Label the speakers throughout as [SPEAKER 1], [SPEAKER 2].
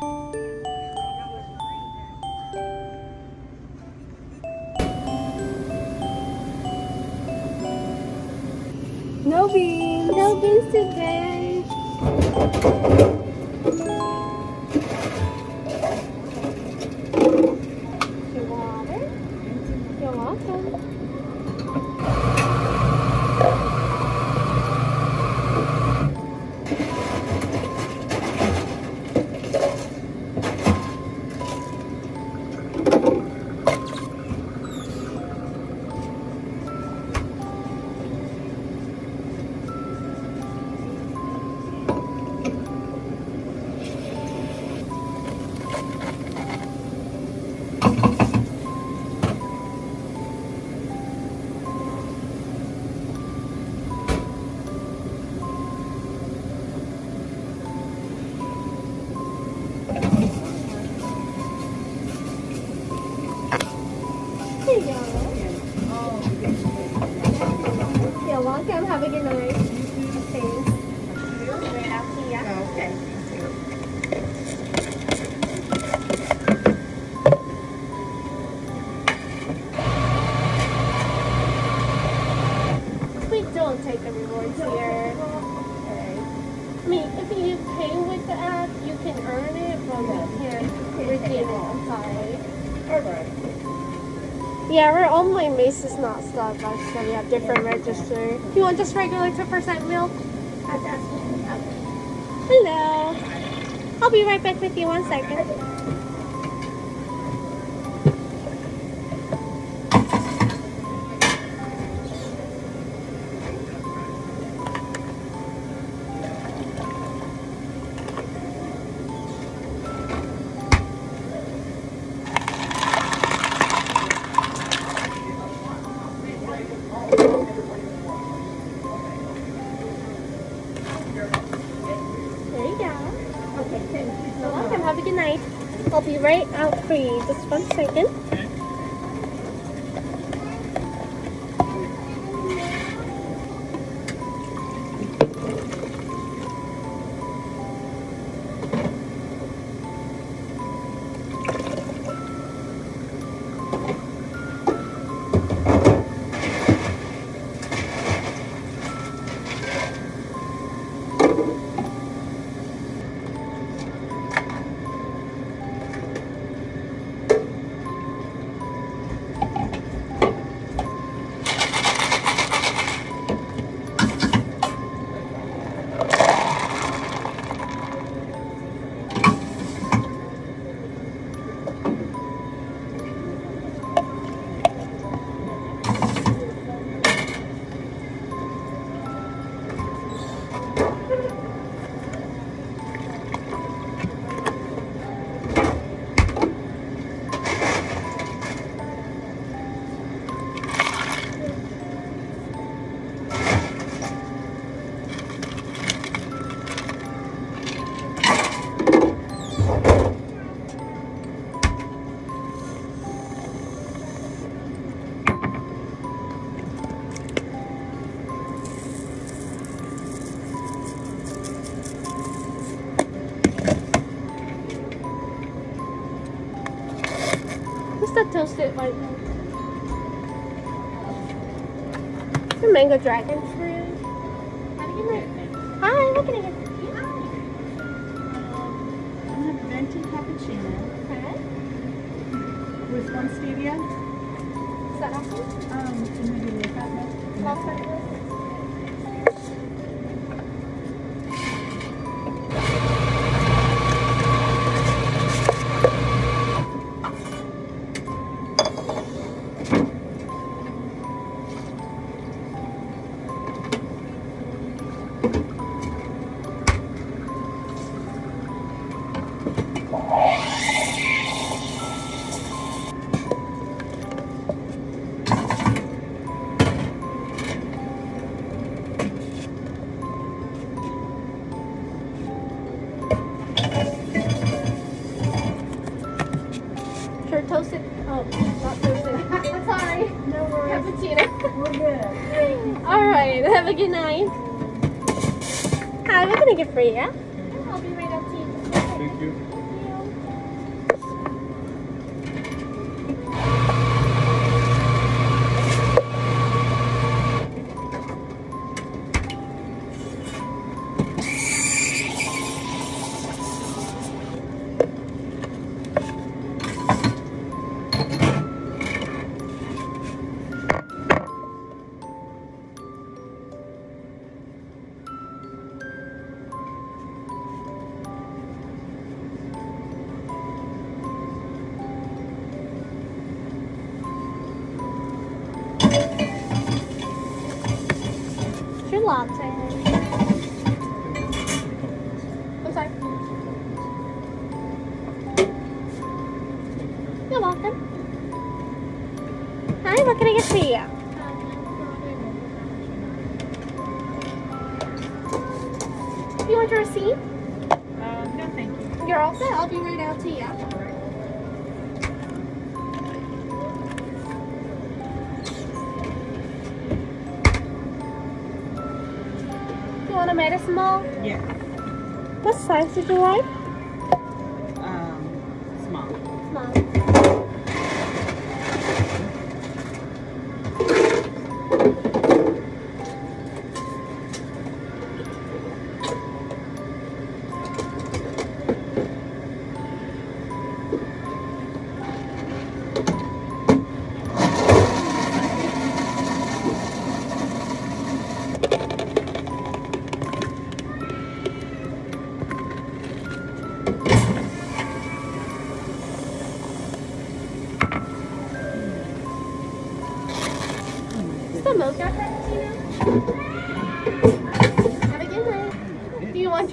[SPEAKER 1] No beans.
[SPEAKER 2] No beans today. Chase is not Starbucks, so we have different register. You want just regular 2% milk? Hello. I'll be right back with you one second. Just one second. The dragon. You want a medicine ball?
[SPEAKER 1] Yeah.
[SPEAKER 2] What size did you like?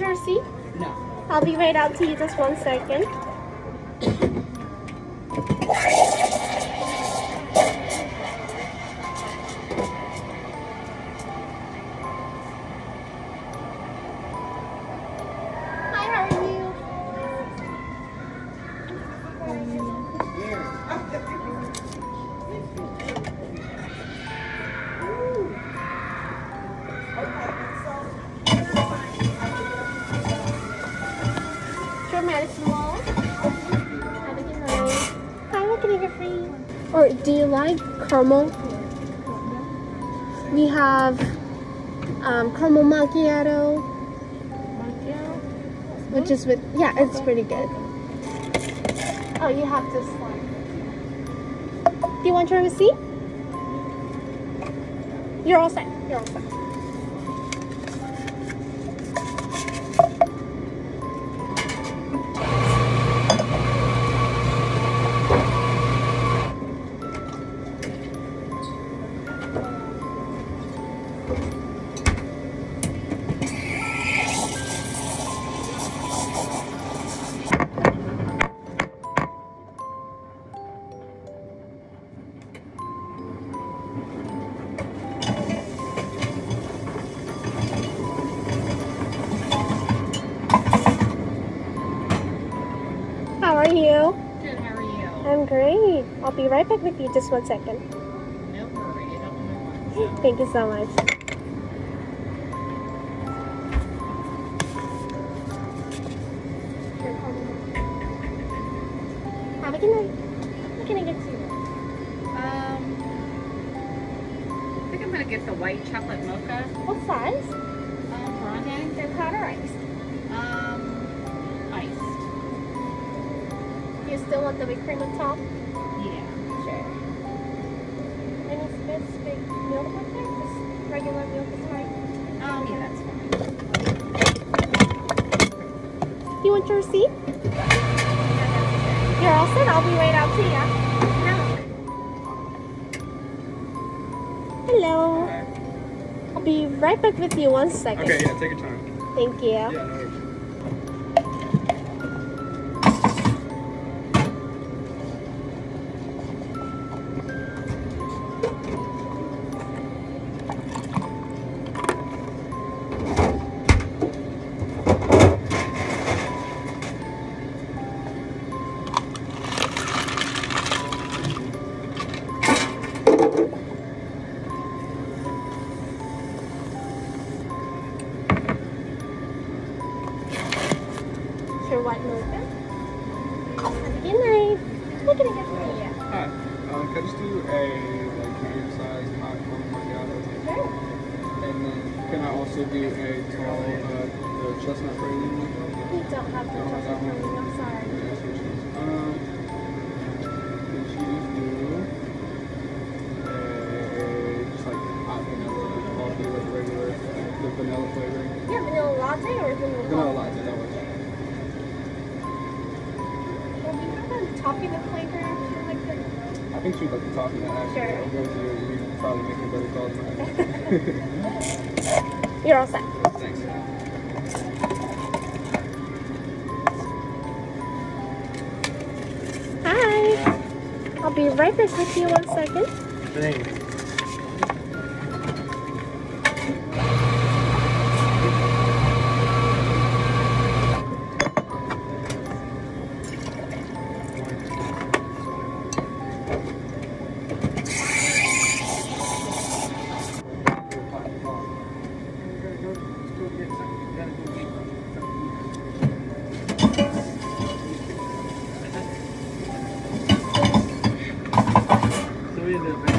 [SPEAKER 2] Want your receipt?
[SPEAKER 1] No.
[SPEAKER 2] I'll be right out to you just one second. Caramel? We have um, caramel macchiato, which is with yeah, it's pretty good. Oh, you have to slide. Do you want your receipt? You're all set. You're all set. I'll be right back with you just one second.
[SPEAKER 1] No worry, I don't know
[SPEAKER 2] Thank you so much. Have a good night. What can I get you?
[SPEAKER 1] Um, I think I'm gonna get the white chocolate mocha.
[SPEAKER 2] What size?
[SPEAKER 1] Um, grande.
[SPEAKER 2] They're powder iced.
[SPEAKER 1] Um, iced.
[SPEAKER 2] You still want the whipped cream on top? Regular milk is fine.
[SPEAKER 1] Um, yeah, that's fine.
[SPEAKER 2] You want your receipt? You're all set. I'll be right out to you. Hello. I'll be right back with you one second.
[SPEAKER 3] Okay, yeah, take your time.
[SPEAKER 2] Thank you.
[SPEAKER 3] Yeah, no worries.
[SPEAKER 2] Sure,
[SPEAKER 3] latte or is it vanilla
[SPEAKER 2] latte? Topping the flavor like?
[SPEAKER 3] I think she'd like the topping that actually.
[SPEAKER 2] Sure.
[SPEAKER 3] I'll to. You can probably make it better call time.
[SPEAKER 2] You're all set.
[SPEAKER 3] Thanks.
[SPEAKER 2] Hi. I'll be right back with you one second.
[SPEAKER 4] Thanks.
[SPEAKER 2] del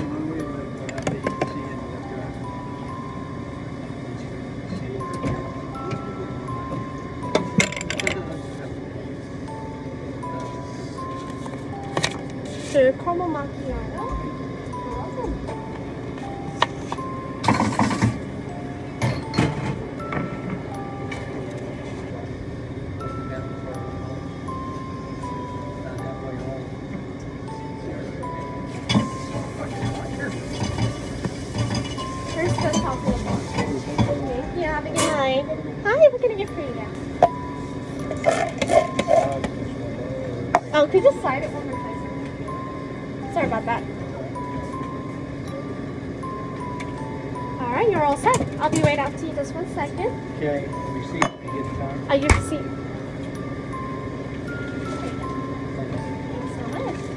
[SPEAKER 4] my receipt to get the time.
[SPEAKER 2] Uh, your. Thank you. So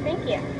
[SPEAKER 2] Thank you.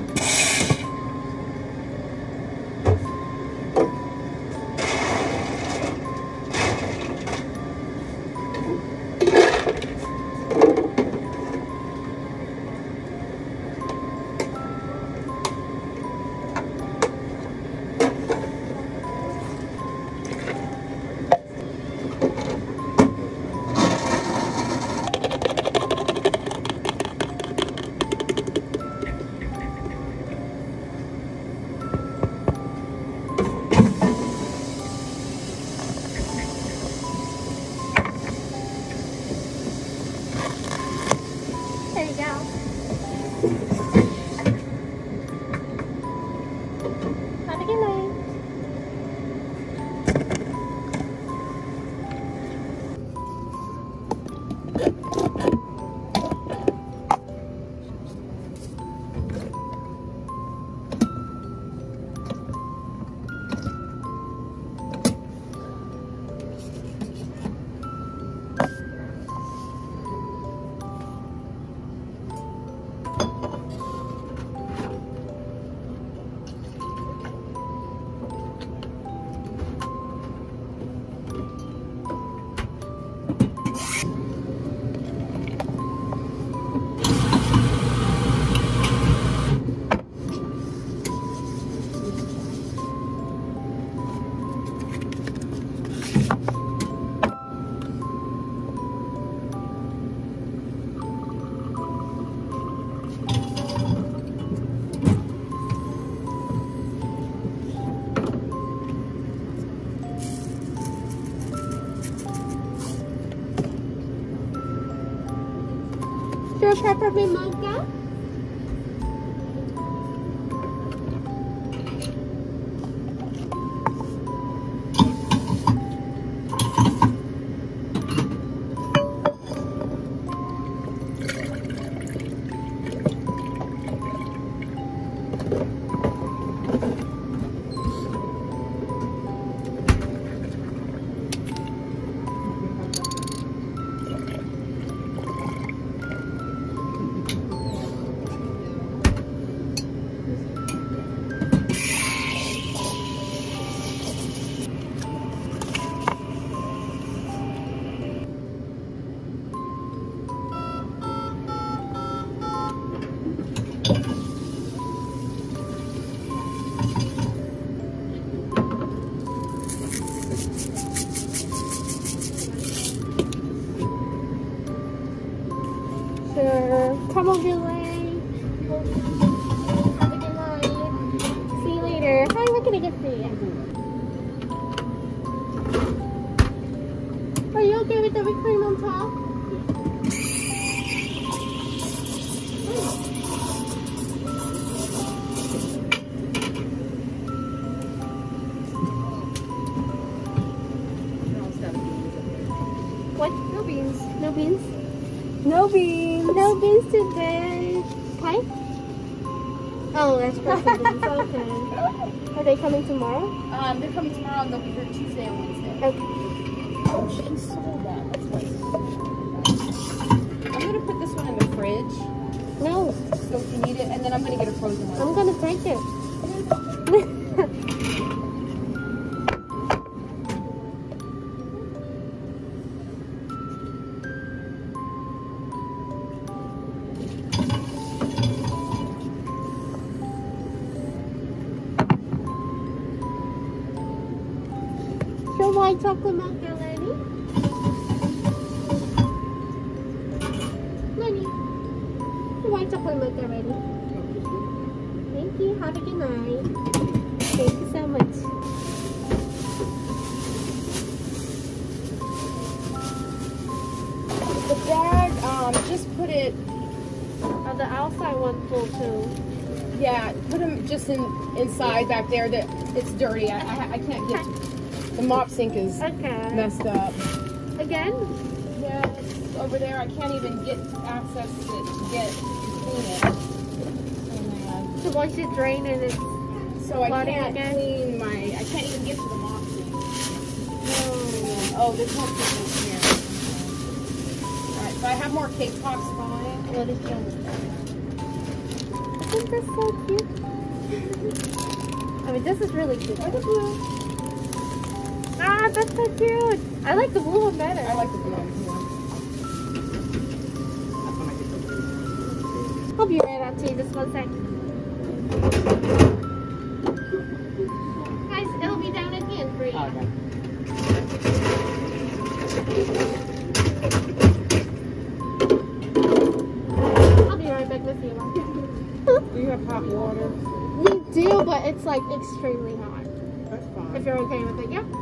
[SPEAKER 2] mocha? Sure. Oh, that's perfect. Okay. Are they coming tomorrow?
[SPEAKER 1] Um, they're coming tomorrow and they'll be here Tuesday and Wednesday.
[SPEAKER 2] Okay.
[SPEAKER 1] Oh, she sold that. Nice. I'm gonna put this one in the fridge,
[SPEAKER 2] No,
[SPEAKER 1] so if you need it, and then I'm gonna get a frozen one.
[SPEAKER 2] I'm gonna take it.
[SPEAKER 1] Just put it,
[SPEAKER 2] Oh, the outside one full too.
[SPEAKER 1] yeah, put them just in inside back there. That it's dirty. I, I, I can't get. The mop sink is
[SPEAKER 2] Okay.
[SPEAKER 1] messed up.
[SPEAKER 2] Again?
[SPEAKER 1] Yeah, it's over there. I can't even get access to, it to get clean it. Oh,
[SPEAKER 2] So once you drain it, it's.
[SPEAKER 1] So I can't
[SPEAKER 2] again?
[SPEAKER 1] clean my. I can't even get to the mop sink. Oh, oh this mop sink I have more cake pops going.
[SPEAKER 2] what is your I think that's so cute. I mean, this is really cute.
[SPEAKER 1] Or the blue.
[SPEAKER 2] Ah, that's so cute. I like the blue one better.
[SPEAKER 1] I like the blue one
[SPEAKER 2] I'll be right out to you just one sec. It's like extremely hot.
[SPEAKER 1] That's fine.
[SPEAKER 2] If you're okay with it, yeah.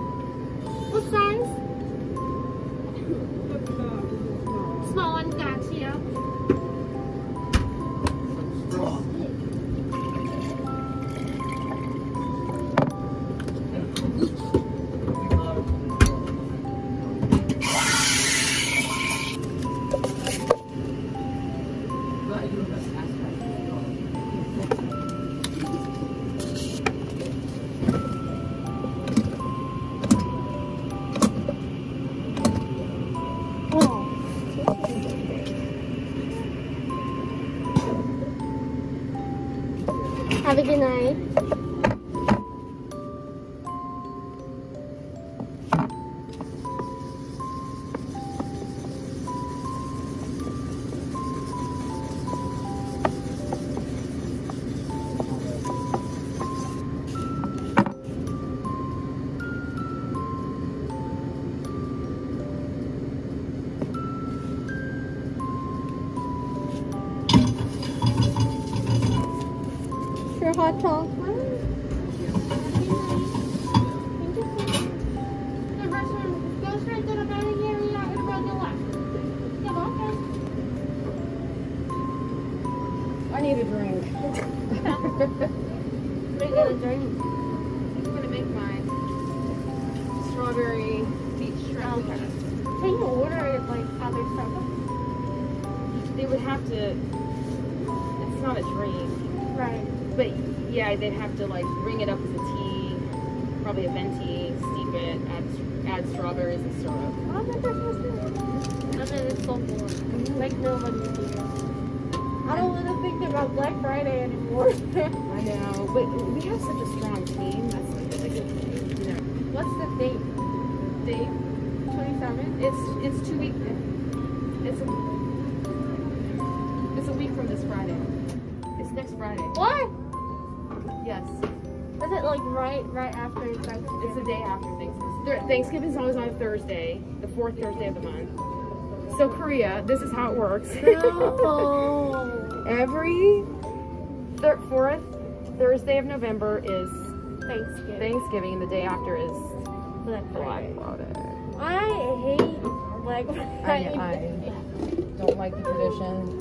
[SPEAKER 2] I need a drink. Make a drink? I'm gonna make mine.
[SPEAKER 1] strawberry peach shrimp.
[SPEAKER 2] Okay. Can you order it like other stuff?
[SPEAKER 1] They would have to. It's not a drink.
[SPEAKER 2] Right.
[SPEAKER 1] But yeah, they'd have to like bring it up as a tea, probably a venti, steep it, add, add strawberries and syrup.
[SPEAKER 2] Oh, that's so cool. And then it's so warm. Mm-hmm. Like no one here. I don't want to think about Black Friday anymore.
[SPEAKER 1] I know, but we have such a strong team. That's like a good thing. You know,
[SPEAKER 2] What's the date?
[SPEAKER 1] they
[SPEAKER 2] 27th?
[SPEAKER 1] it's it's two weeks. It's a it's a week from this Friday. It's next Friday.
[SPEAKER 2] What?
[SPEAKER 1] Yes,
[SPEAKER 2] Is it like right right after Thanksgiving?
[SPEAKER 1] it's the day after Thanksgiving. Thur- Thanksgiving's always on a Thursday, the fourth Thursday of the month. So Korea, this is how it works.
[SPEAKER 2] No.
[SPEAKER 1] Every thir- fourth Thursday of November is
[SPEAKER 2] Thanksgiving.
[SPEAKER 1] Thanksgiving, and the day after is
[SPEAKER 2] Black
[SPEAKER 1] Black
[SPEAKER 2] Friday.
[SPEAKER 1] Friday.
[SPEAKER 2] I hate Black
[SPEAKER 1] I, I don't like the tradition.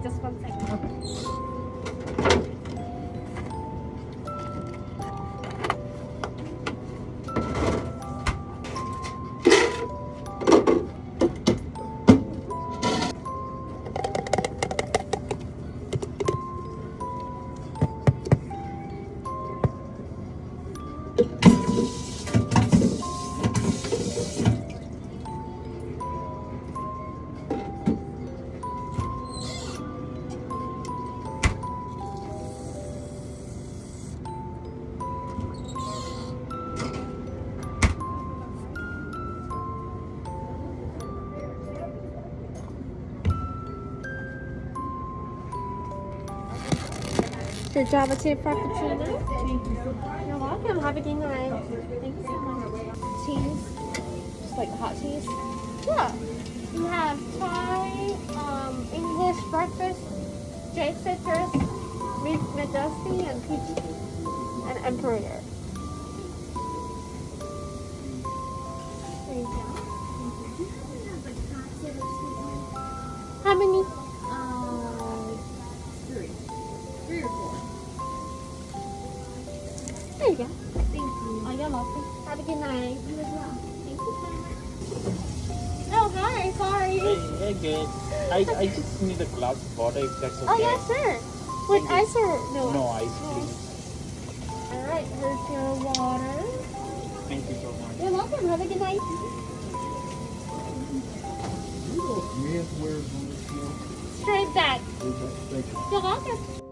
[SPEAKER 2] Just one second. Your Java chip frappuccino. You're welcome. Have a good night. Thank you so much. Cheese.
[SPEAKER 1] Just like hot cheese.
[SPEAKER 2] Yeah. You have Chai, um, English breakfast, Jade Citrus, beef majesty, and peach, and emperor.
[SPEAKER 4] Water if that's oh, okay.
[SPEAKER 2] Oh, yeah, sir. With
[SPEAKER 4] Thank
[SPEAKER 2] ice or no?
[SPEAKER 4] No ice, please.
[SPEAKER 2] All right, here's your water.
[SPEAKER 4] Thank you so much.
[SPEAKER 2] You're welcome. Have a good night. Straight back. You're welcome.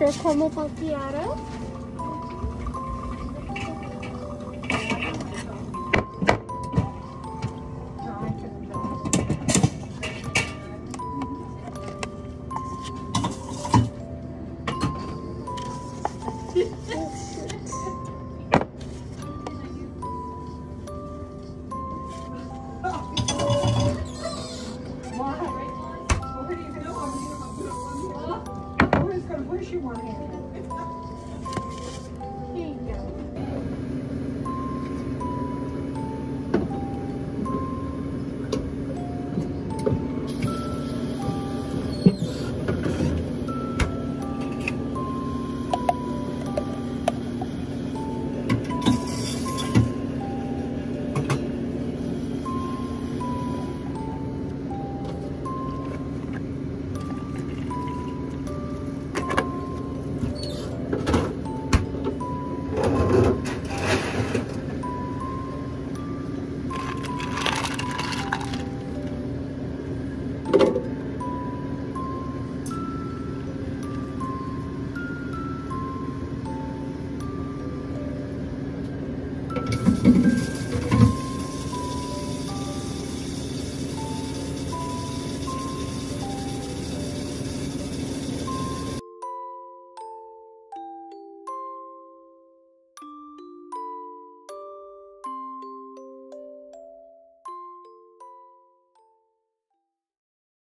[SPEAKER 2] Your caramel macchiato.